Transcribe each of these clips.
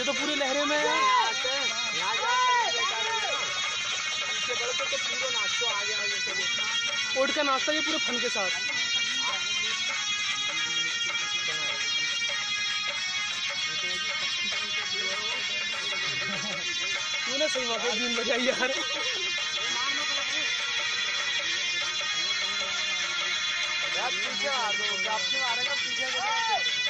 ये तो पूरी लहरे में है। उठ का नाश्ता ये पूरे फन के साथ। सही मौके दिन बजाई यार। रहन दे यार अरे क्या की बहुत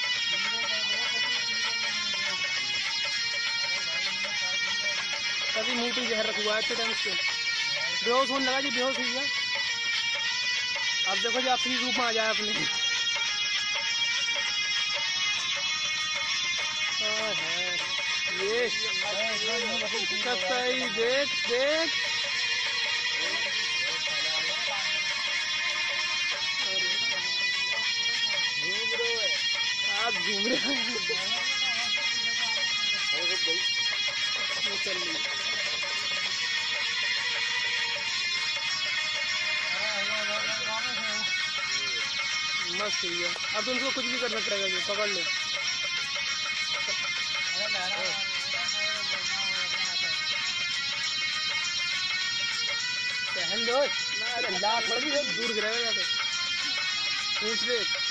कभी मुँह पे जहर रखा हुआ है टाइम से। बेहोश होने लगा जी बेहोश हुई है। अब देखो जी असली रूप में आ जाए अपने। ये देख देख। आप घूम रहे हैं। चल मस्त हुई है अब तुमको कुछ भी करना पड़ेगा ये, पकड़ लो। लाख दूर गिरा पूछ ले।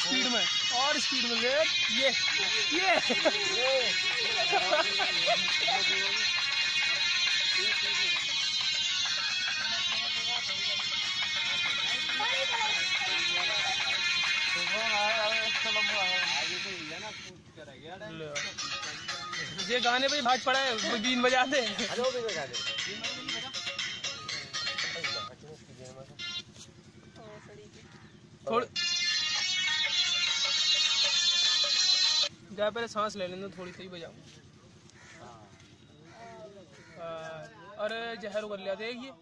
स्पीड में। और स्पीड में ये ये ये गाने पे भाग पड़ा है बीन बजाते हैं। जा, पहले सांस ले लेने थोड़ी सही बजाओ। और अरे जहर उगल लिया, देख ये।